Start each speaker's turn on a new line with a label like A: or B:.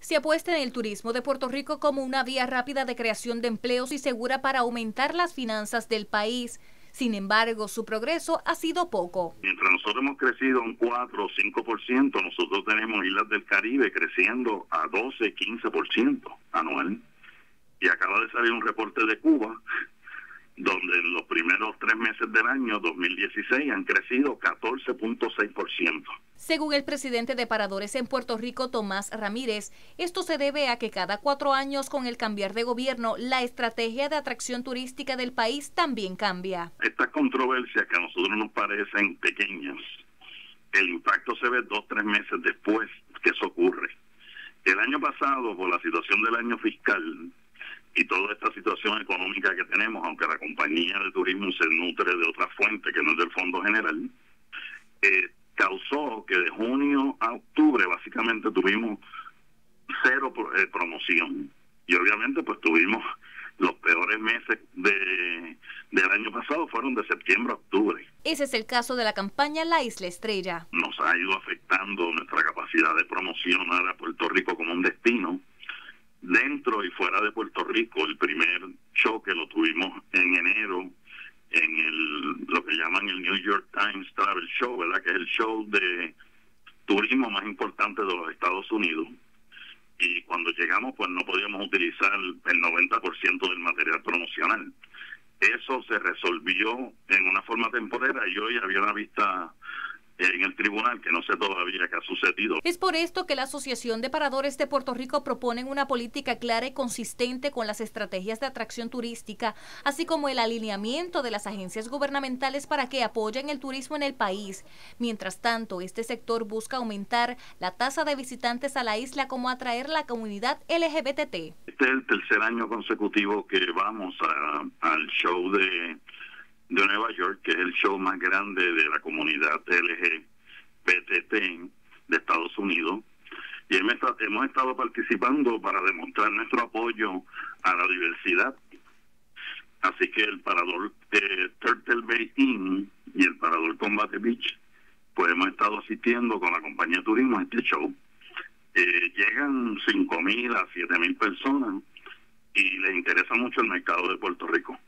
A: Se apuesta en el turismo de Puerto Rico como una vía rápida de creación de empleos y segura para aumentar las finanzas del país. Sin embargo, su progreso ha sido poco.
B: Mientras nosotros hemos crecido un 4 o 5%, nosotros tenemos Islas del Caribe creciendo a 12, 15% anual. Y acaba de salir un reporte de Cuba donde en los primeros tres meses del año 2016 han crecido 14.6%.
A: Según el presidente de Paradores en Puerto Rico, Tomás Ramírez, esto se debe a que cada cuatro años con el cambiar de gobierno, la estrategia de atracción turística del país también cambia.
B: Estas controversias que a nosotros nos parecen pequeñas, el impacto se ve dos, tres meses después que eso ocurre. El año pasado, por la situación del año fiscal, y toda esta situación económica que tenemos, aunque la compañía de turismo se nutre de otra fuente que no es del Fondo General, eh, causó que de junio a octubre básicamente tuvimos cero eh, promoción. Y obviamente pues tuvimos los peores meses de, del año pasado fueron de septiembre a octubre.
A: Ese es el caso de la campaña La Isla Estrella.
B: Nos ha ido afectando nuestra capacidad de promocionar a Puerto Rico como un destino dentro y fuera de Puerto Rico. El primer show que lo tuvimos en enero en el lo que llaman el New York Times Travel Show. Que es el show de turismo más importante de los Estados Unidos. Y cuando llegamos, pues no podíamos utilizar el 90% del material promocional. Eso se resolvió en una forma temporera y hoy había una vista en el tribunal, que no sé todavía qué ha sucedido.
A: Es por esto que la Asociación de Paradores de Puerto Rico proponen una política clara y consistente con las estrategias de atracción turística, así como el alineamiento de las agencias gubernamentales para que apoyen el turismo en el país. Mientras tanto, este sector busca aumentar la tasa de visitantes a la isla como atraer la comunidad LGBT.
B: Este es el tercer año consecutivo que vamos al show de de Nueva York, que es el show más grande de la comunidad LGBT de Estados Unidos. Y hemos estado participando para demostrar nuestro apoyo a la diversidad. Así que el parador eh, Turtle Bay Inn y el parador Combate Beach, pues hemos estado asistiendo con la compañía de turismo a este show. Eh, llegan 5.000 a 7.000 personas y les interesa mucho el mercado de Puerto Rico.